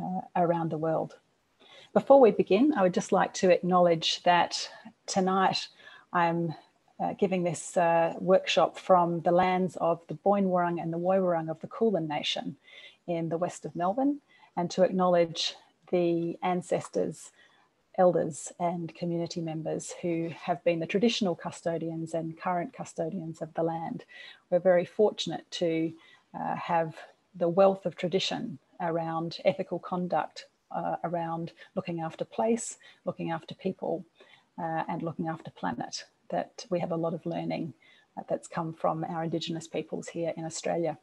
uh, around the world. Before we begin, I would just like to acknowledge that tonight I'm uh, giving this uh, workshop from the lands of the Boyne Wurrung and the Woiwurrung Wurrung of the Kulin Nation in the west of Melbourne, and to acknowledge the ancestors, elders, and community members who have been the traditional custodians and current custodians of the land. We're very fortunate to uh, have the wealth of tradition around ethical conduct, uh, around looking after place, looking after people, uh, and looking after planet that we have a lot of learning uh, that's come from our Indigenous peoples here in Australia.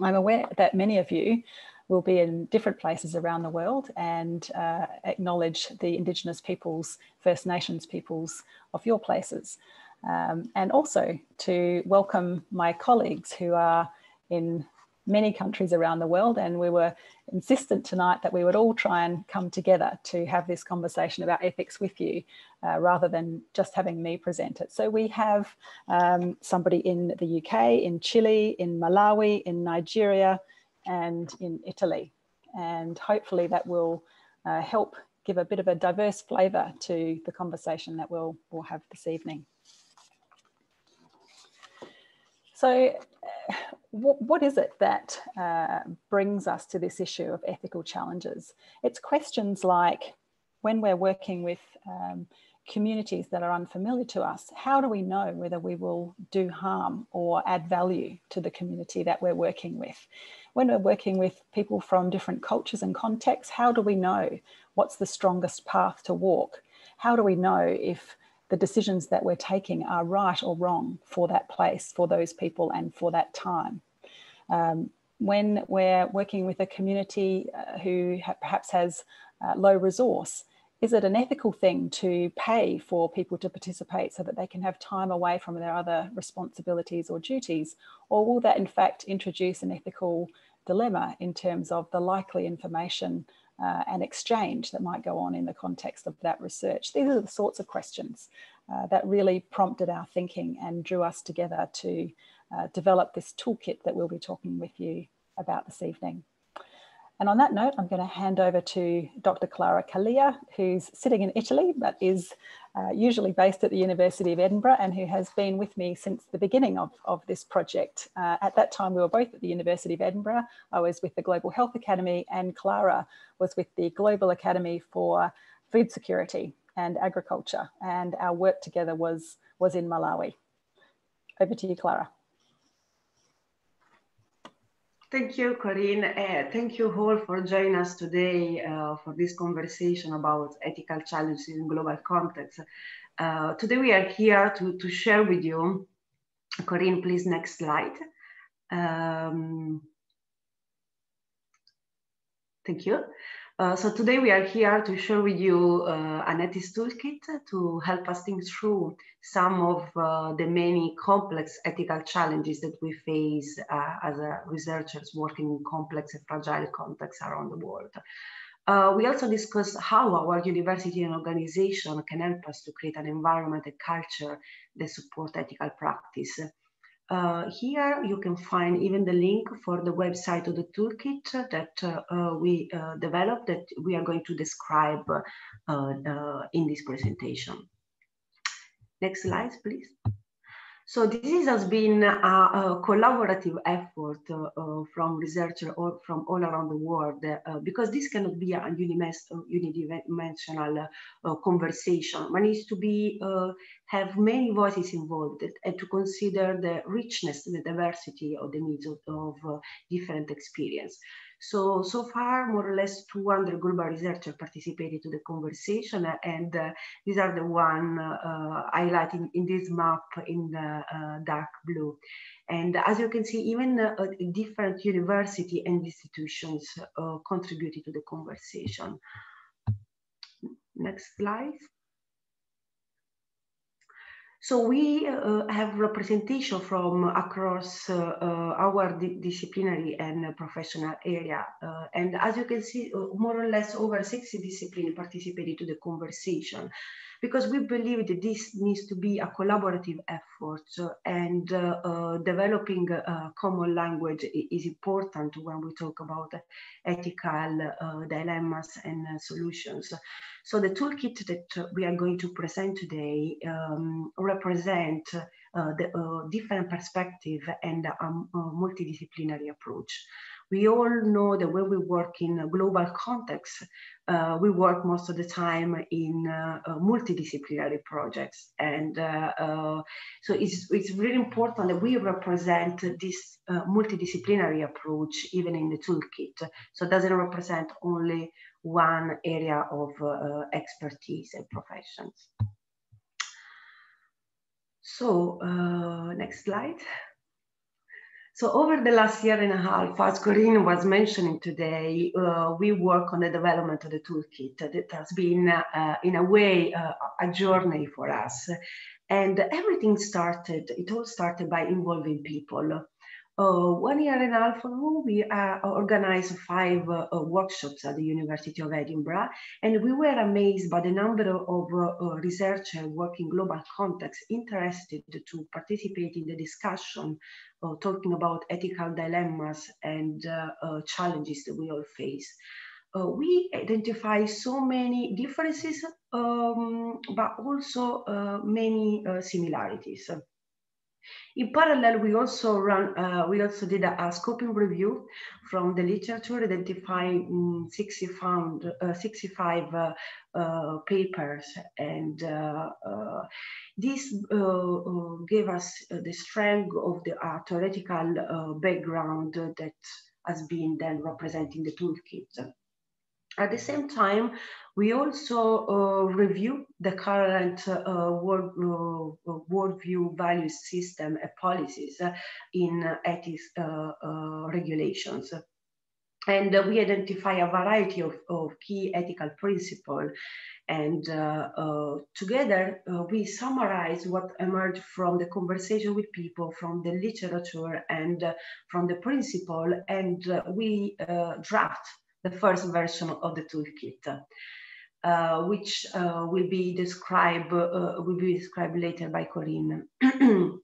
I'm aware that many of you will be in different places around the world and uh, acknowledge the Indigenous peoples, First Nations peoples of your places. Um, and also to welcome my colleagues who are in many countries around the world. And we were insistent tonight that we would all try and come together to have this conversation about ethics with you uh, rather than just having me present it. So we have um, somebody in the UK, in Chile, in Malawi, in Nigeria, and in Italy. And hopefully that will uh, help give a bit of a diverse flavour to the conversation that we'll, we'll have this evening. So uh, what, what is it that uh, brings us to this issue of ethical challenges? It's questions like when we're working with um, communities that are unfamiliar to us, how do we know whether we will do harm or add value to the community that we're working with? When we're working with people from different cultures and contexts, how do we know what's the strongest path to walk? How do we know if the decisions that we're taking are right or wrong for that place, for those people, and for that time. Um, when we're working with a community uh, who ha perhaps has uh, low resource, is it an ethical thing to pay for people to participate so that they can have time away from their other responsibilities or duties? Or will that in fact introduce an ethical dilemma in terms of the likely information uh, and exchange that might go on in the context of that research. These are the sorts of questions uh, that really prompted our thinking and drew us together to uh, develop this toolkit that we'll be talking with you about this evening. And on that note, I'm going to hand over to Dr. Clara Calia, who's sitting in Italy, but is uh, usually based at the University of Edinburgh and who has been with me since the beginning of, of this project. Uh, at that time, we were both at the University of Edinburgh. I was with the Global Health Academy and Clara was with the Global Academy for Food Security and Agriculture. And our work together was, was in Malawi. Over to you, Clara. Thank you, Corinne. Uh, thank you all for joining us today uh, for this conversation about ethical challenges in global context. Uh, today we are here to, to share with you, Corinne, please next slide. Um, thank you. Uh, so today we are here to share with you uh, an toolkit to help us think through some of uh, the many complex ethical challenges that we face uh, as researchers working in complex and fragile contexts around the world. Uh, we also discuss how our university and organization can help us to create an environment and culture that support ethical practice. Uh, here you can find even the link for the website of the toolkit that uh, uh we uh, developed that we are going to describe uh, in this presentation. Next slide, please. So this has been a, a collaborative effort uh, uh, from researchers or from all around the world uh, because this cannot be a unidimensional uh, conversation. One needs to be uh, have many voices involved and to consider the richness, the diversity of the needs of, of uh, different experience. So, so far, more or less 200 global researchers participated to the conversation, and uh, these are the one uh, highlighted in this map in the uh, dark blue. And as you can see, even uh, different university and institutions uh, contributed to the conversation. Next slide. So we uh, have representation from across uh, uh, our di disciplinary and professional area. Uh, and as you can see, uh, more or less over 60 disciplines participated to the conversation. Because we believe that this needs to be a collaborative effort and uh, uh, developing a common language is important when we talk about ethical uh, dilemmas and uh, solutions. So the toolkit that we are going to present today um, represent uh, the uh, different perspective and a, a multidisciplinary approach we all know that when we work in a global context, uh, we work most of the time in uh, uh, multidisciplinary projects. And uh, uh, so it's, it's really important that we represent this uh, multidisciplinary approach even in the toolkit. So it doesn't represent only one area of expertise and professions. So next slide. So over the last year and a half, as Corinne was mentioning today, uh, we work on the development of the toolkit. That has been, uh, in a way, uh, a journey for us. And everything started, it all started by involving people. Uh, one year and a half ago, we uh, organized five uh, workshops at the University of Edinburgh, and we were amazed by the number of uh, researchers working global context interested to participate in the discussion, uh, talking about ethical dilemmas and uh, challenges that we all face. we identify so many differences, um, but also many similarities. In parallel, we also run, uh, we also did a, a, scoping review from the literature, identifying um, 60 found, uh, 65 uh, uh papers. And uh, uh, this gave us the strength of the theoretical background that has been then representing the toolkit. At the same time, we also uh, review the current uh, world, uh, worldview value system and policies in ethics uh, uh, regulations. And we identify a variety of, of key ethical principles. And uh, together, we summarize what emerged from the conversation with people, from the literature, and from the principle, and we draft the first version of the toolkit. Uh, which uh, will be described uh, will be described later by Corinne.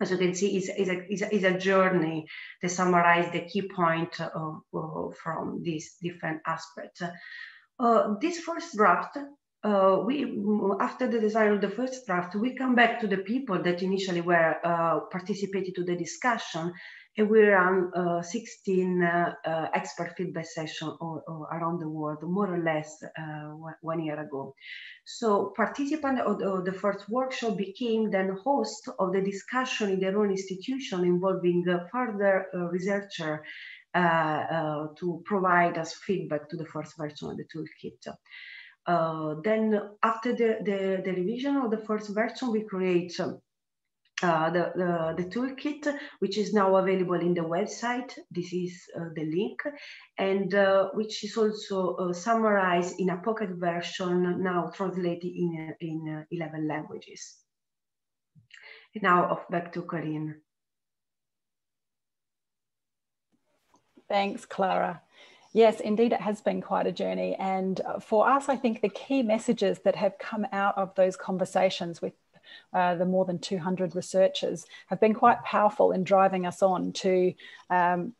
As you can see, is is a, is a, journey to summarize the key point from these different aspects. this first draft uh, we after the design of the first draft, we come back to the people that initially were uh, participated to the discussion and we run uh, 16 uh, uh, expert feedback sessions around the world, more or less uh, one year ago. So participants of, the, first workshop became then host of the discussion in their own institution involving further uh, researcher uh, to provide us feedback to the first version of the toolkit. then after the, the, the, revision of the first version, we create um, uh, the, the, toolkit, which is now available in the website. This is uh, the link, and uh, which is also uh, summarized in a pocket version now translated in, in uh, 11 languages. Now off back to Corinne. Thanks, Clara. Yes, indeed, it has been quite a journey. And for us, I think the key messages that have come out of those conversations with uh, the more than 200 researchers, have been quite powerful in driving us on to, um,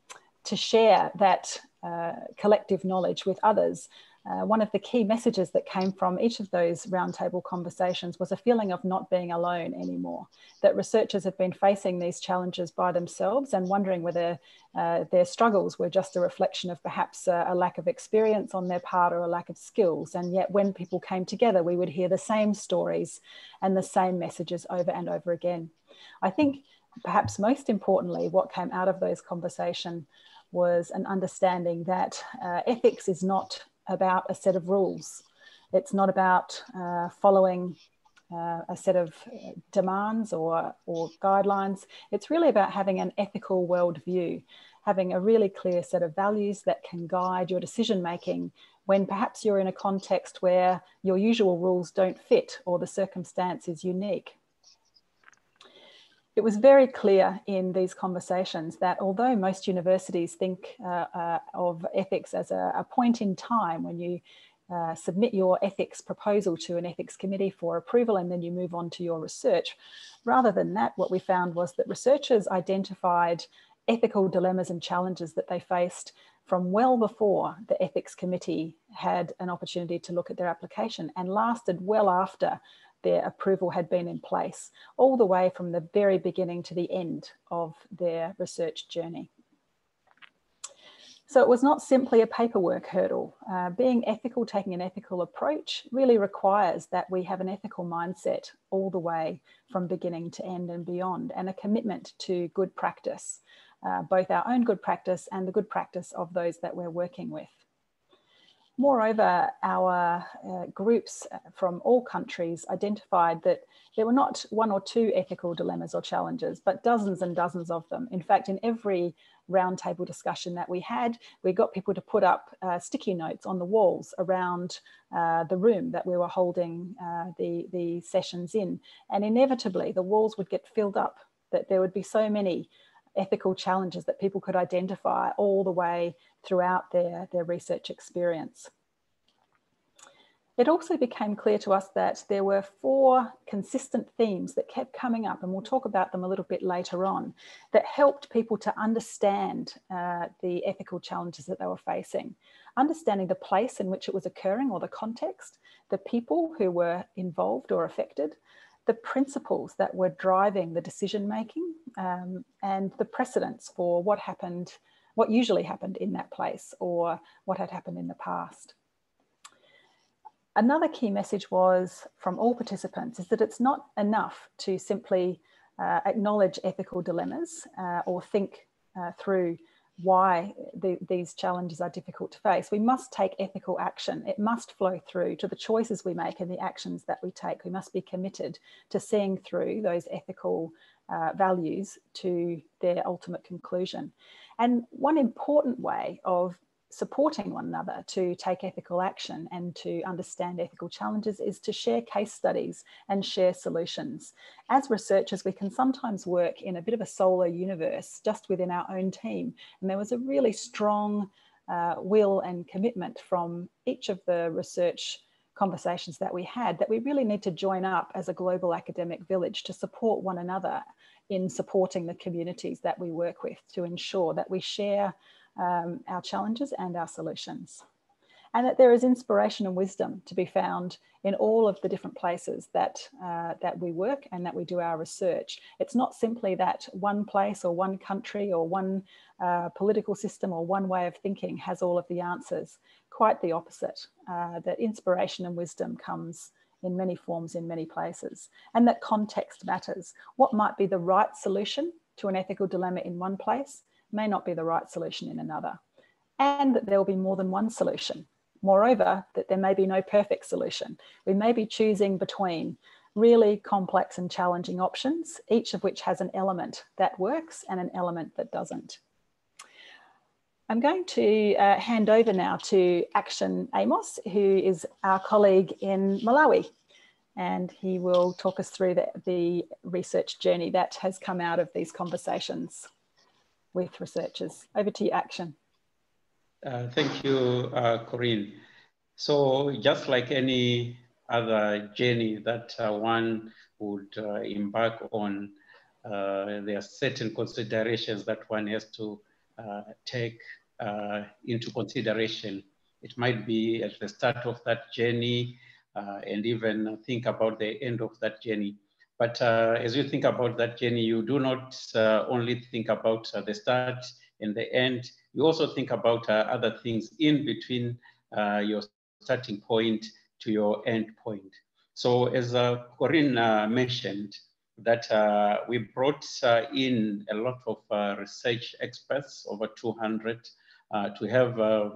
to share that uh, collective knowledge with others. Uh, one of the key messages that came from each of those roundtable conversations was a feeling of not being alone anymore. That researchers have been facing these challenges by themselves and wondering whether uh, their struggles were just a reflection of perhaps a, a, lack of experience on their part or a lack of skills. And yet, when people came together, we would hear the same stories and the same messages over and over again. I think perhaps most importantly, what came out of those conversations was an understanding that uh, ethics is not about a set of rules. It's not about uh, following uh, a set of demands or, or guidelines. It's really about having an ethical worldview, having a really clear set of values that can guide your decision making when perhaps you're in a context where your usual rules don't fit or the circumstance is unique. It was very clear in these conversations that although most universities think uh, uh, of ethics as a, a, point in time when you uh, submit your ethics proposal to an ethics committee for approval and then you move on to your research. Rather than that, what we found was that researchers identified ethical dilemmas and challenges that they faced from well before the ethics committee had an opportunity to look at their application and lasted well after their approval had been in place, all the way from the very beginning to the end of their research journey. So it was not simply a paperwork hurdle. Uh, being ethical, taking an ethical approach really requires that we have an ethical mindset all the way from beginning to end and beyond and a commitment to good practice, uh, both our own good practice and the good practice of those that we're working with. Moreover, our uh, groups uh, from all countries identified that there were not one or two ethical dilemmas or challenges, but dozens and dozens of them. In fact, in every roundtable discussion that we had, we got people to put up uh, sticky notes on the walls around uh, the room that we were holding uh, the, the sessions in. And inevitably, the walls would get filled up, that there would be so many ethical challenges that people could identify all the way throughout their, their research experience. It also became clear to us that there were four consistent themes that kept coming up, and we'll talk about them a little bit later on, that helped people to understand uh, the ethical challenges that they were facing. Understanding the place in which it was occurring or the context, the people who were involved or affected, the principles that were driving the decision making, um, and the precedents for what happened what usually happened in that place or what had happened in the past. Another key message was from all participants is that it's not enough to simply uh, acknowledge ethical dilemmas uh, or think uh, through why the, these challenges are difficult to face. We must take ethical action. It must flow through to the choices we make and the actions that we take. We must be committed to seeing through those ethical uh, values to their ultimate conclusion. And one important way of supporting one another to take ethical action and to understand ethical challenges is to share case studies and share solutions. As researchers, we can sometimes work in a bit of a solo universe just within our own team. And there was a really strong uh, will and commitment from each of the research conversations that we had that we really need to join up as a global academic village to support one another in supporting the communities that we work with to ensure that we share um, our challenges and our solutions. And that there is inspiration and wisdom to be found in all of the different places that, uh, that we work and that we do our research. It's not simply that one place or one country or one uh, political system or one way of thinking has all of the answers. Quite the opposite, uh, that inspiration and wisdom comes in many forms in many places, and that context matters. What might be the right solution to an ethical dilemma in one place may not be the right solution in another, and that there will be more than one solution. Moreover, that there may be no perfect solution. We may be choosing between really complex and challenging options, each of which has an element that works and an element that doesn't. I'm going to uh, hand over now to Action Amos, who is our colleague in Malawi. And he will talk us through the, the research journey that has come out of these conversations with researchers. Over to you, Action. Uh, thank you, uh, Corinne. So just like any other journey that uh, one would uh, embark on, uh, there are certain considerations that one has to take uh, into consideration. It might be at the start of that journey uh, and even think about the end of that journey. But uh, as you think about that journey, you do not uh, only think about uh, the start and the end, you also think about uh, other things in between your starting point to your end point. So as Corinne mentioned, that uh, we brought uh, in a lot of uh, research experts, over 200, uh, to have uh,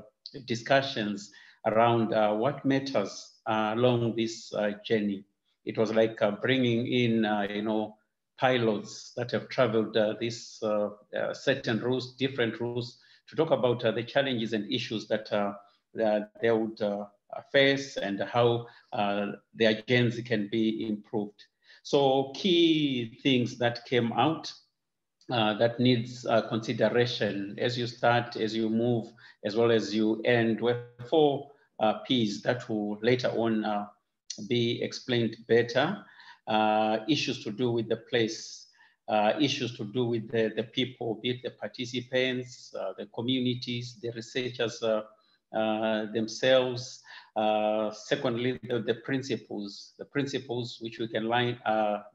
discussions around uh, what matters along this journey. It was like bringing in, you know, pilots that have traveled these certain routes, different routes, to talk about the challenges and issues that, that they would face and how their journeys can be improved. So key things that came out uh, that needs uh, consideration as you start, as you move, as well as you end. Were four uh, P's that will later on uh, be explained better. Uh, issues to do with the place, uh, issues to do with the, the people, be it the participants, the communities, the researchers themselves. Secondly, the, the, principles, the principles which we can line,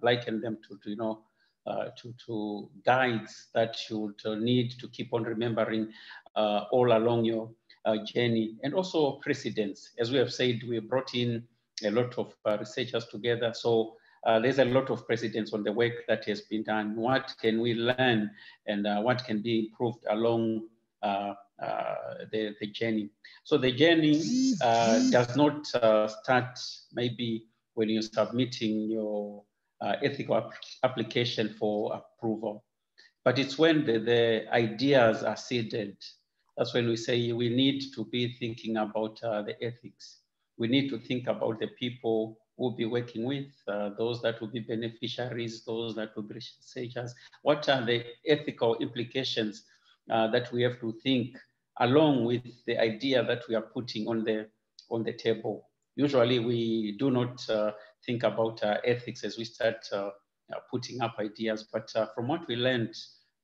liken them to, to you know, uh, to, to guides that you would need to keep on remembering uh, all along your uh, journey and also precedents. As we have said, we brought in a lot of researchers together. So uh, there's a lot of precedents on the work that has been done. What can we learn and uh, what can be improved along uh, the, the journey? So the journey does not start maybe when you're submitting your uh, ethical application for approval. But it's when the, the, ideas are seeded. That's when we say we need to be thinking about uh, the ethics. We need to think about the people we'll be working with, uh, those that will be beneficiaries, those that will be researchers. What are the ethical implications uh, that we have to think along with the idea that we are putting on the, on the table? Usually we do not uh, think about uh, ethics as we start uh, uh, putting up ideas. But from what we learned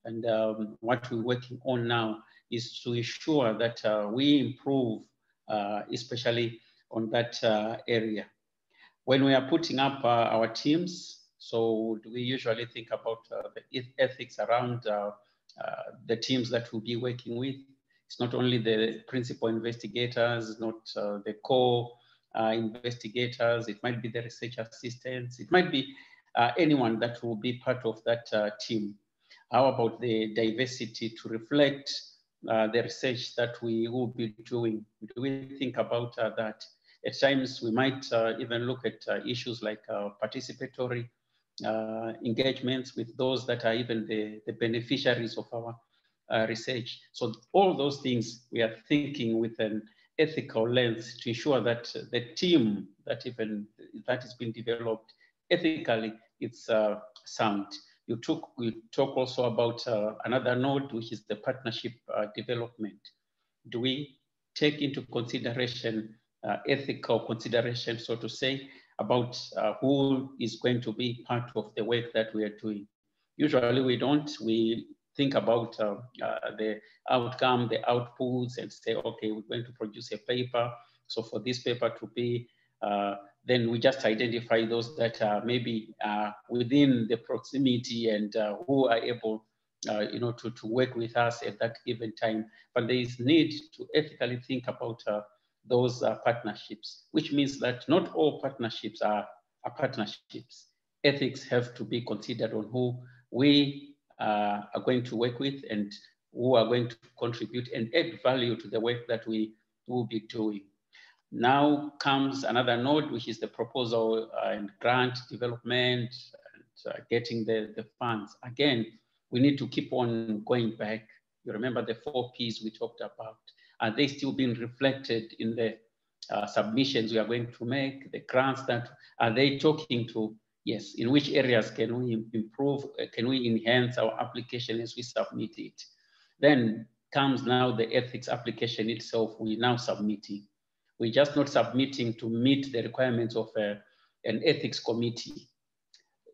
and um, what we're working on now is to ensure that we improve, especially on that area. When we are putting up our teams, so we usually think about the ethics around the teams that we'll be working with. It's not only the principal investigators, not uh, the core uh, investigators, it might be the research assistants, it might be uh, anyone that will be part of that uh, team. How about the diversity to reflect uh, the research that we will be doing? Do we think about uh, that? At times, we might uh, even look at issues like participatory engagements with those that are even the, the beneficiaries of our research. So all those things we are thinking with an ethical lens to ensure that the team that even that is being developed ethically it's uh, sound. You took we talk also about uh, another node which is the partnership uh, development. Do we take into consideration uh, ethical consideration, so to say, about uh, who is going to be part of the work that we are doing? Usually we don't. We think about uh, uh, the outcome, the outputs, and say, okay, we're going to produce a paper. So for this paper to be, uh, then we just identify those that are maybe uh, within the proximity and uh, who are able, you know, to, to work with us at that given time. But there is need to ethically think about those partnerships, which means that not all partnerships are, are partnerships. Ethics have to be considered on who we uh, are going to work with and who are going to contribute and add value to the work that we will be doing. Now comes another node, which is the proposal uh, and grant development and uh, getting the, the funds. Again, we need to keep on going back. You remember the four Ps we talked about. Are they still being reflected in the uh, submissions we are going to make, the grants that are they talking to Yes, in which areas can we improve, uh, can we enhance our application as we submit it? Then comes now the ethics application itself, we now submitting. We're just not submitting to meet the requirements of a, uh, an ethics committee.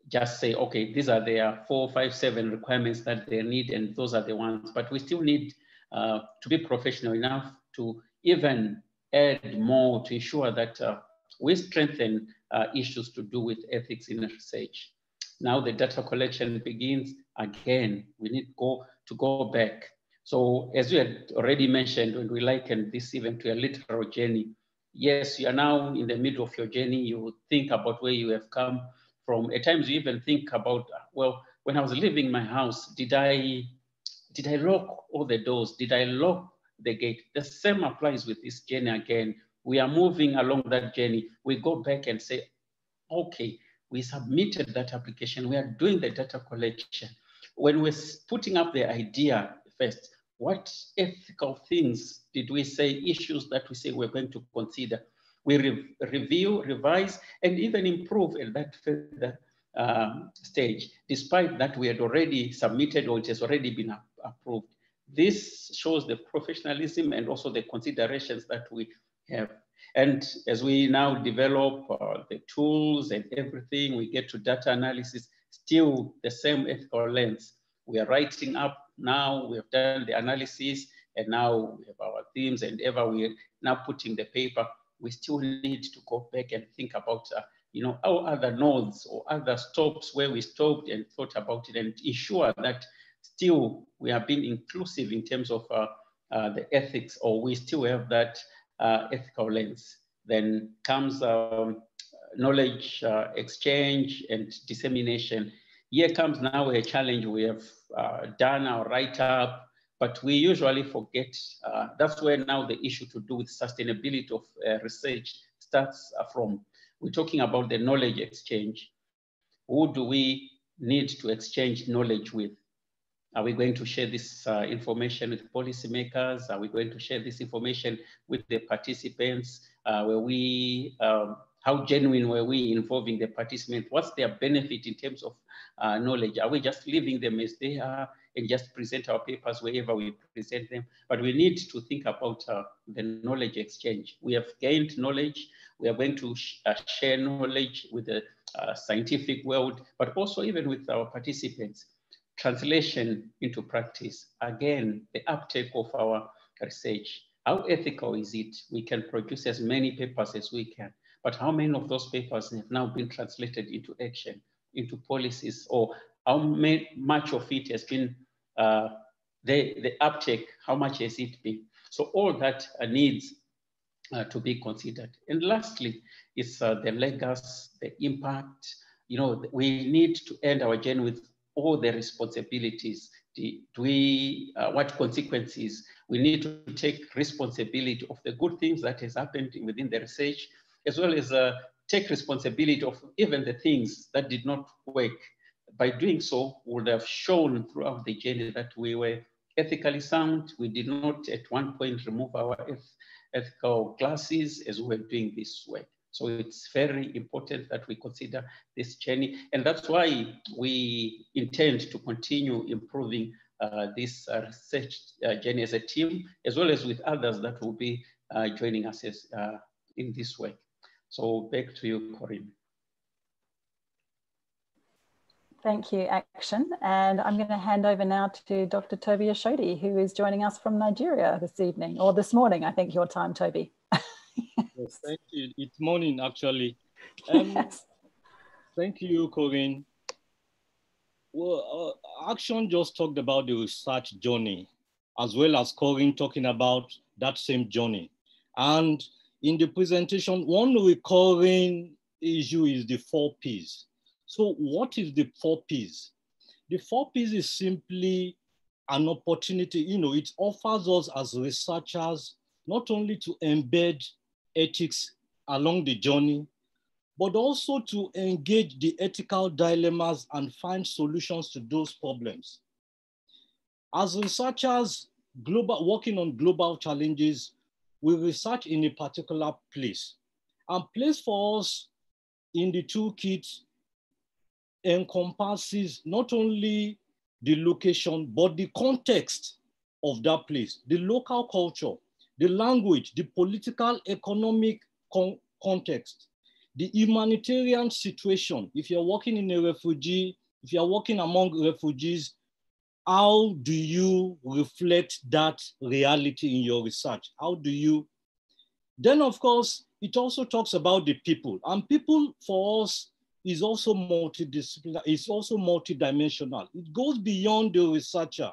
Just say, okay, these are their four, five, seven requirements that they need, and those are the ones. But we still need uh, to be professional enough to even add more to ensure that uh, we strengthen uh, issues to do with ethics in research. Now the data collection begins again. We need go, to go back. So as you had already mentioned, when we liken this event to a literal journey, yes, you are now in the middle of your journey. You think about where you have come from. At times you even think about, well, when I was leaving my house, did I, did I lock all the doors? Did I lock the gate? The same applies with this journey again we are moving along that journey, we go back and say, okay, we submitted that application, we are doing the data collection. When we're putting up the idea first, what ethical things did we say, issues that we say we're going to consider? We re review, revise, and even improve at that further um, stage, despite that we had already submitted or it has already been approved. This shows the professionalism and also the considerations that we have. And as we now develop uh, the tools and everything, we get to data analysis, still the same ethical lens. We are writing up now, we have done the analysis, and now we have our themes, and ever we're now putting the paper. We still need to go back and think about, uh, you know, our other nodes or other stops where we stopped and thought about it and ensure that still we are being inclusive in terms of uh, uh, the ethics, or we still have that uh, ethical lens. Then comes um, knowledge exchange and dissemination. Here comes now a challenge. We have done our write-up, but we usually forget. Uh, that's where now the issue to do with sustainability of uh, research starts from. We're talking about the knowledge exchange. Who do we need to exchange knowledge with? Are we going to share this uh, information with policymakers? Are we going to share this information with the participants? Uh, were we, um, how genuine were we involving the participants? What's their benefit in terms of uh, knowledge? Are we just leaving them as they are and just present our papers wherever we present them? But we need to think about uh, the knowledge exchange. We have gained knowledge. We are going to sh uh, share knowledge with the uh, scientific world, but also even with our participants translation into practice. Again, the uptake of our research. How ethical is it? We can produce as many papers as we can, but how many of those papers have now been translated into action, into policies, or how much of it has been uh, the, the uptake, how much has it been? So all that uh, needs uh, to be considered. And lastly, is uh, the legacy, the impact. You know, we need to end our journey with all the responsibilities? Do we, uh, what consequences? We need to take responsibility of the good things that has happened within the research, as well as uh, take responsibility of even the things that did not work. By doing so, would have shown throughout the journey that we were ethically sound. We did not at one point remove our ethical glasses as we were doing this work. So it's very important that we consider this journey. And that's why we intend to continue improving uh, this uh, research uh, journey as a team, as well as with others that will be uh, joining us as, uh, in this work. So back to you, Corinne. Thank you, Action. And I'm going to hand over now to Dr. Toby Ashodi, who is joining us from Nigeria this evening, or this morning, I think your time, Toby. Yes, thank you. It's morning, actually. Um, yes. Thank you, Corinne. Well, uh, Action just talked about the research journey, as well as Corinne talking about that same journey. And in the presentation, one recurring issue is the four Ps. So what is the four Ps? The four Ps is simply an opportunity, you know, it offers us as researchers not only to embed ethics along the journey, but also to engage the ethical dilemmas and find solutions to those problems. As researchers global, working on global challenges, we research in a particular place. And place for us in the toolkit encompasses not only the location, but the context of that place, the local culture, the language, the political, economic con context, the humanitarian situation. If you're working in a refugee, if you're working among refugees, how do you reflect that reality in your research? How do you? Then, of course, it also talks about the people. And people for us is also multidisciplinary, it's also multidimensional. It goes beyond the researcher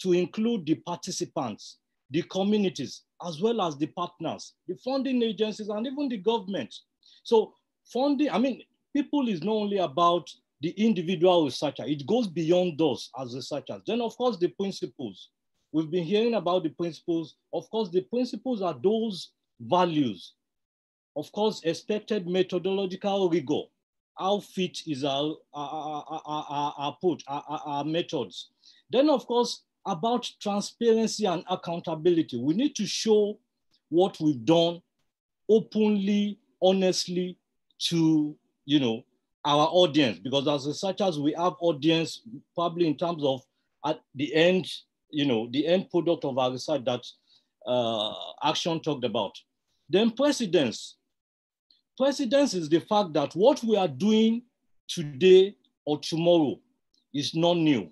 to include the participants, the communities, as well as the partners, the funding agencies, and even the government. So funding, I mean, people is not only about the individual researcher, it goes beyond those as researchers. Then of course, the principles. We've been hearing about the principles. Of course, the principles are those values. Of course, expected methodological rigor. How fit is our, our, our, our, our approach, our, our methods. Then of course, about transparency and accountability. We need to show what we've done openly, honestly to, you know, our audience, because as researchers, we have audience probably in terms of at the end, you know, the end product of our research that uh, Action talked about. Then precedence. Precedence is the fact that what we are doing today or tomorrow is not new.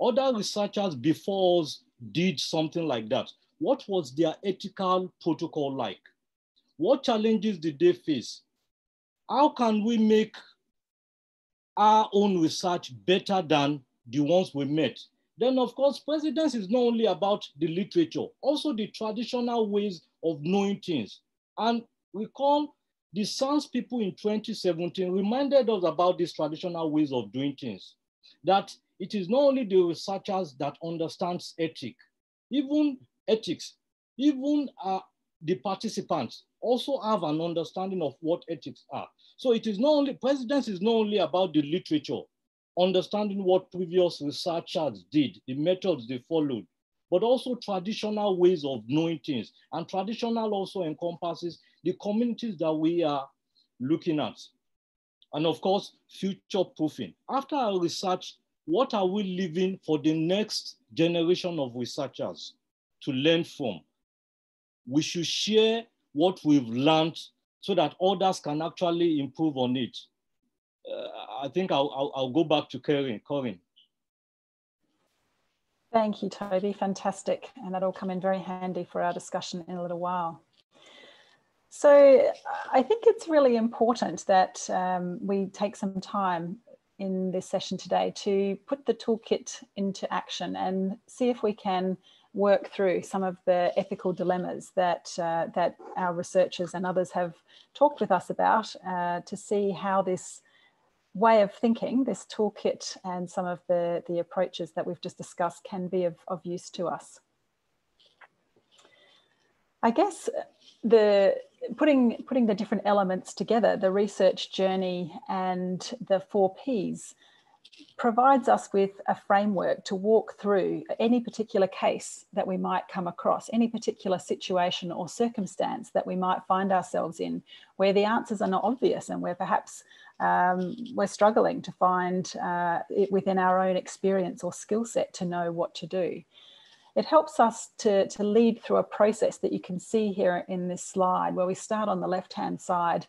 Other researchers before us did something like that. What was their ethical protocol like? What challenges did they face? How can we make our own research better than the ones we met? Then of course, precedence is not only about the literature, also the traditional ways of knowing things. And recall the SANS people in 2017 reminded us about these traditional ways of doing things, that it is not only the researchers that understands ethic, even ethics, even uh, the participants also have an understanding of what ethics are. So it is not only, precedence is not only about the literature, understanding what previous researchers did, the methods they followed, but also traditional ways of knowing things. And traditional also encompasses the communities that we are looking at. And of course, future proofing. After our research, what are we leaving for the next generation of researchers to learn from? We should share what we've learned so that others can actually improve on it. Uh, I think I'll, I'll, I'll, go back to Corinne. Corinne. Thank you, Toby. Fantastic. And that'll come in very handy for our discussion in a little while. So I think it's really important that um, we take some time in this session today to put the toolkit into action and see if we can work through some of the ethical dilemmas that, uh, that our researchers and others have talked with us about uh, to see how this way of thinking, this toolkit and some of the, the approaches that we've just discussed can be of, of use to us. I guess the putting putting the different elements together, the research journey and the four Ps, provides us with a framework to walk through any particular case that we might come across, any particular situation or circumstance that we might find ourselves in, where the answers are not obvious and where perhaps um, we're struggling to find uh, it within our own experience or skill set to know what to do. It helps us to, to lead through a process that you can see here in this slide, where we start on the left-hand side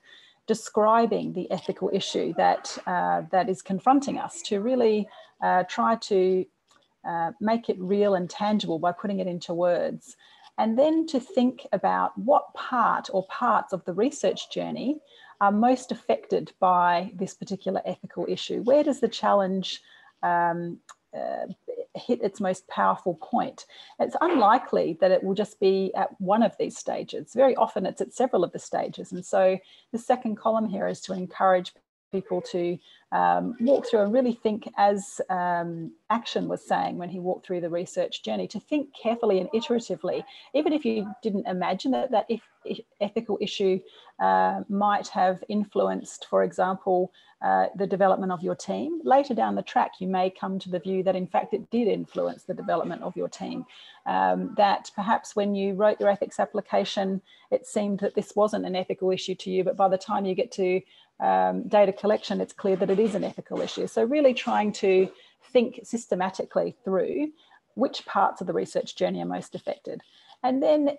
describing the ethical issue that, uh, that is confronting us to really uh, try to uh, make it real and tangible by putting it into words. And then to think about what part or parts of the research journey are most affected by this particular ethical issue. Where does the challenge um, uh, hit its most powerful point. It's unlikely that it will just be at one of these stages. Very often it's at several of the stages. And so the second column here is to encourage people to um, walk through and really think as um, Action was saying when he walked through the research journey, to think carefully and iteratively, even if you didn't imagine that that if ethical issue uh, might have influenced, for example, uh, the development of your team. Later down the track, you may come to the view that in fact it did influence the development of your team. Um, that perhaps when you wrote your ethics application, it seemed that this wasn't an ethical issue to you, but by the time you get to um, data collection, it's clear that it is an ethical issue. So really trying to think systematically through which parts of the research journey are most affected. And then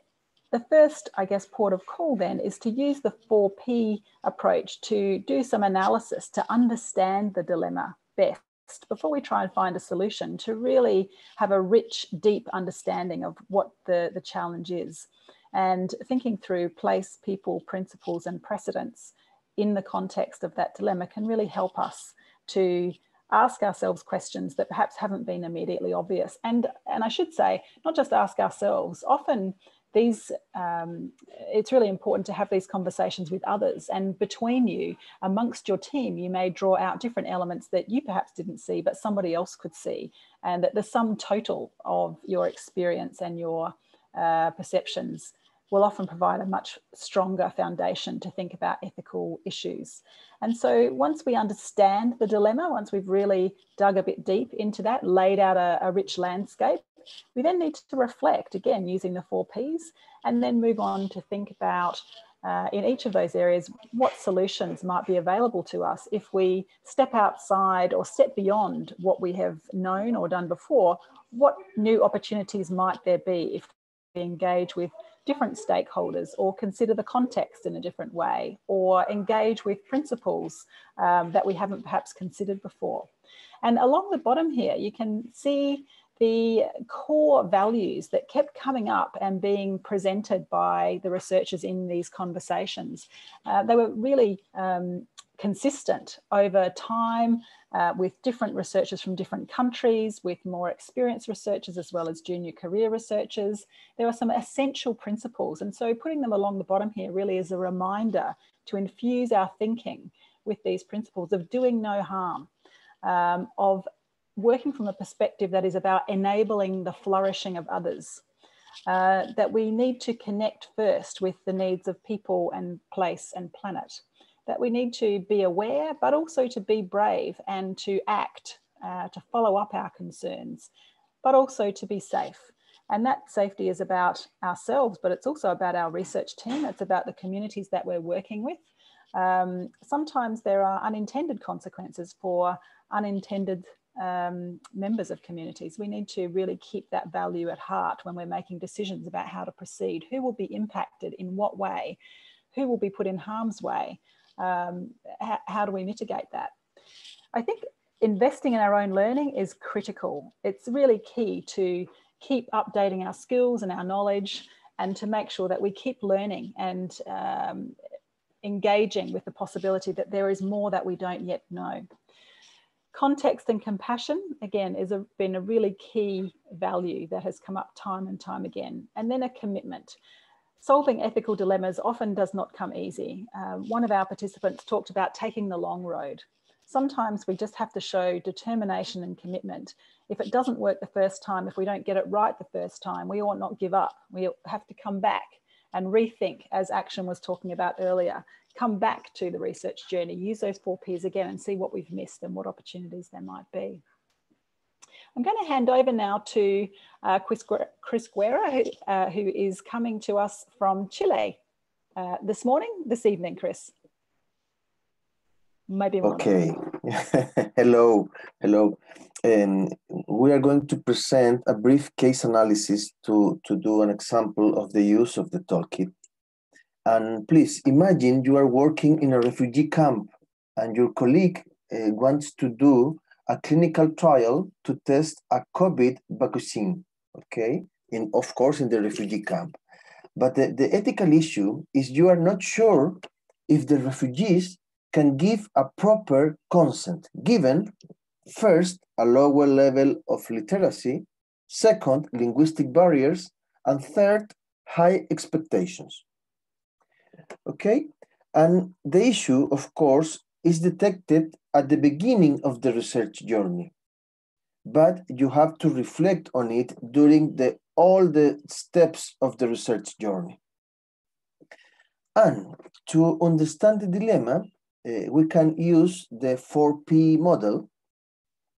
the first, I guess, port of call then is to use the 4P approach to do some analysis to understand the dilemma best before we try and find a solution to really have a rich, deep understanding of what the, the challenge is and thinking through place, people, principles, and precedents in the context of that dilemma can really help us to ask ourselves questions that perhaps haven't been immediately obvious. And, and I should say, not just ask ourselves, often these um, it's really important to have these conversations with others. And between you amongst your team you may draw out different elements that you perhaps didn't see but somebody else could see. And that the sum total of your experience and your uh, perceptions will often provide a much stronger foundation to think about ethical issues. And so once we understand the dilemma, once we've really dug a bit deep into that, laid out a, a rich landscape, we then need to reflect, again, using the four Ps, and then move on to think about uh, in each of those areas, what solutions might be available to us if we step outside or step beyond what we have known or done before, what new opportunities might there be if we engage with different stakeholders or consider the context in a different way or engage with principles um, that we haven't perhaps considered before. And along the bottom here, you can see the core values that kept coming up and being presented by the researchers in these conversations. Uh, they were really um, consistent over time uh, with different researchers from different countries, with more experienced researchers as well as junior career researchers. There are some essential principles. And so putting them along the bottom here really is a reminder to infuse our thinking with these principles of doing no harm, um, of working from a perspective that is about enabling the flourishing of others. Uh, that we need to connect first with the needs of people and place and planet that we need to be aware, but also to be brave and to act, uh, to follow up our concerns, but also to be safe. And that safety is about ourselves, but it's also about our research team. It's about the communities that we're working with. Um, sometimes there are unintended consequences for unintended um, members of communities. We need to really keep that value at heart when we're making decisions about how to proceed. Who will be impacted in what way? Who will be put in harm's way? Um, how, how do we mitigate that? I think investing in our own learning is critical. It's really key to keep updating our skills and our knowledge and to make sure that we keep learning and um, engaging with the possibility that there is more that we don't yet know. Context and compassion, again, has been a really key value that has come up time and time again. And then a commitment solving ethical dilemmas often does not come easy. Um, one of our participants talked about taking the long road. Sometimes we just have to show determination and commitment. If it doesn't work the first time, if we don't get it right the first time, we ought not give up. We have to come back and rethink, as Action was talking about earlier, come back to the research journey, use those four Ps again and see what we've missed and what opportunities there might be. I'm going to hand over now to uh, Chris, Chris Guerra, who, uh, who is coming to us from Chile uh, this morning, this evening, Chris. Maybe Okay. hello, hello. And we are going to present a brief case analysis to, to do an example of the use of the toolkit. And please imagine you are working in a refugee camp and your colleague uh, wants to do a clinical trial to test a COVID vaccine, okay? In, of course, in the refugee camp. But the, the ethical issue is you are not sure if the refugees can give a proper consent, given first, a lower level of literacy, second, linguistic barriers, and third, high expectations. Okay? And the issue, of course, is detected at the beginning of the research journey, but you have to reflect on it during the, all the steps of the research journey. And to understand the dilemma, uh, we can use the 4P model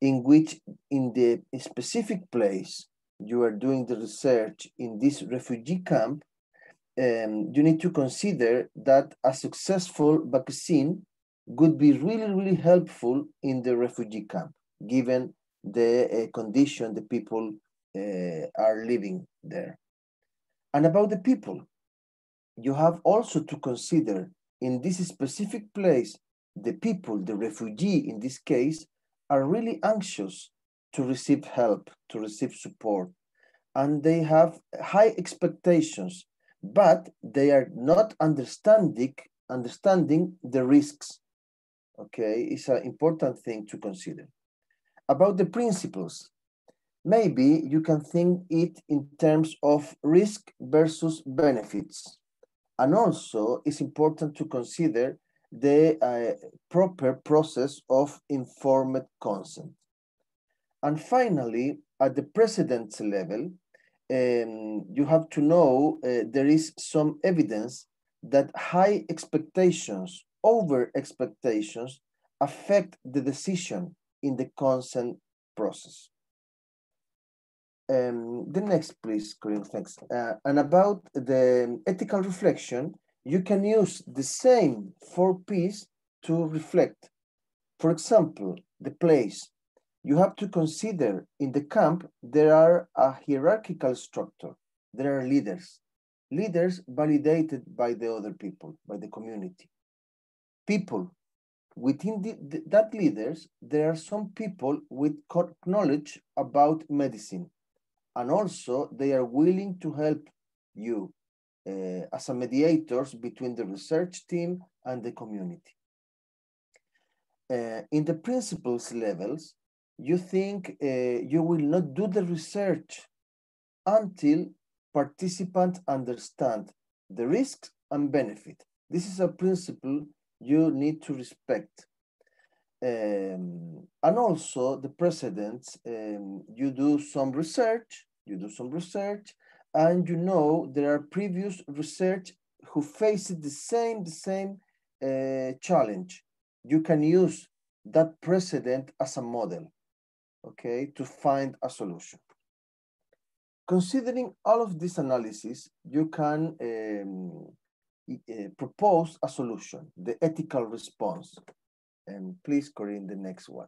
in which in the specific place you are doing the research in this refugee camp, um, you need to consider that a successful vaccine would be really, really helpful in the refugee camp, given the uh, condition the people uh, are living there. And about the people, you have also to consider in this specific place, the people, the refugee in this case, are really anxious to receive help, to receive support. And they have high expectations, but they are not understanding, understanding the risks okay, is an important thing to consider. About the principles, maybe you can think it in terms of risk versus benefits. And also it's important to consider the uh, proper process of informed consent. And finally, at the precedents level, um, you have to know uh, there is some evidence that high expectations over expectations affect the decision in the consent process. Um, the next, please, Corinne, thanks. Uh, and about the ethical reflection, you can use the same four P's to reflect. For example, the place. You have to consider in the camp, there are a hierarchical structure. There are leaders. leaders validated by the other people, by the community. People, within the, the, that leaders, there are some people with knowledge about medicine, and also they are willing to help you uh, as a mediators between the research team and the community. Uh, in the principles levels, you think uh, you will not do the research until participants understand the risks and benefit. This is a principle you need to respect. Um, and also the precedents, um, you do some research, you do some research, and you know there are previous research who faced the same, the same uh, challenge. You can use that precedent as a model, okay, to find a solution. Considering all of this analysis, you can um, uh, propose a solution, the ethical response. And please, Corinne, the next one.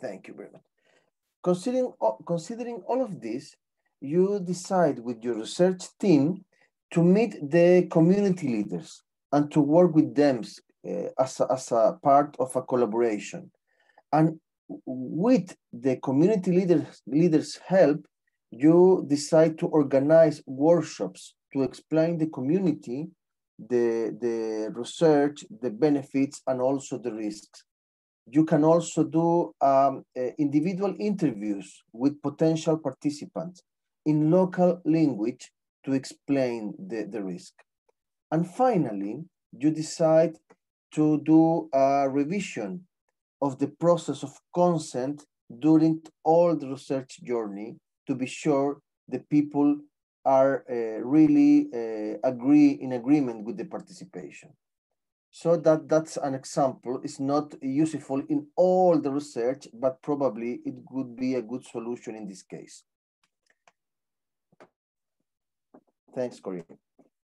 Thank you very much. Considering, considering all of this, you decide with your research team to meet the community leaders and to work with them uh, as, a, as a part of a collaboration. And with the community leaders, leaders' help, you decide to organize workshops to explain the community the, the research, the benefits, and also the risks. You can also do um, uh, individual interviews with potential participants in local language to explain the, the risk. And finally, you decide to do a revision of the process of consent during all the research journey to be sure the people are uh, really uh, agree in agreement with the participation. So that that's an example. It's not useful in all the research, but probably it would be a good solution in this case. Thanks, Corinne.